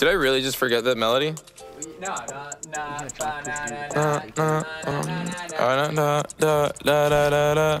Did I really just forget that melody? No, no, no,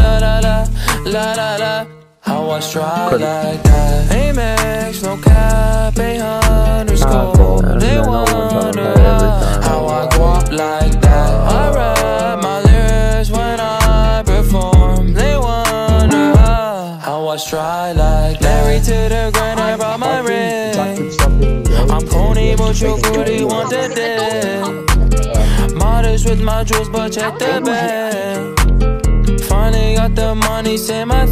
la, Amex, no cap, underscore. They wonder how I go up like that. I rap my lyrics when I perform. They wonder how I try like that. Married to the grind, I brought my ring. I'm corny, but your booty want the dick. Modest with my jewels, but check the bag. Finally got the money, say my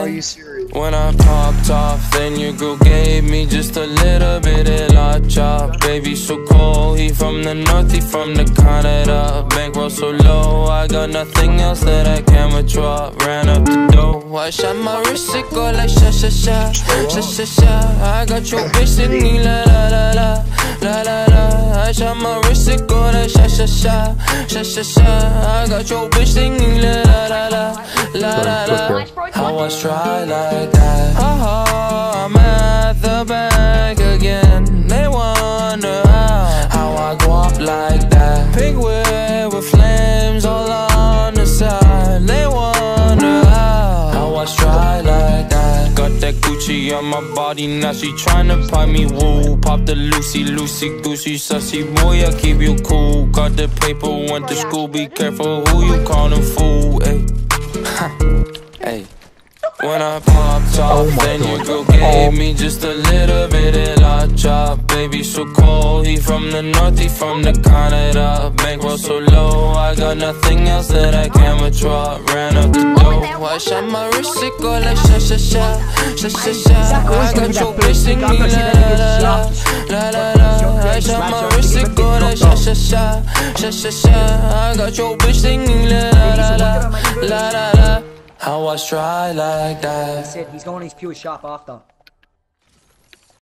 Are you serious? When I popped off, then your girl gave me just a little bit of la chop. Baby, so cold, he from the north, he from the Canada. Bankroll so low, I got nothing else that I can withdraw. Ran up the dough, I shot my wrist, it go like sha sha sha, sha sha sha. I got your bitch singing la la la la, la la la. I shot my wrist, it go like sha sha sha, sha sha sha. I got your bitch singing la la la la, la la la. How I try like that? Haha, I'm at the bank Gucci on my body, now she tryna pop me woo. Pop the Lucy, Lucy, Goosey, sussy boy, I keep you cool. Got the paper, went to school, be careful who you callin' fool. Ayy. Hey. When I popped off, oh then your girl gave oh. me just a little bit of la chop. Baby, so cold, he from the north, he from the Canada. Bankroll so low, I got nothing else that I can withdraw. Ran up the dough, I shot my wrist, it go like sha sha sha, sha sha sha. I got your bitch singing la la la la, la la. I shot my wrist, it go like sha sha sha, sha sha sha. I got your bitch singing la la la la, la la. How I try like that. Said he's going to his pure shop after.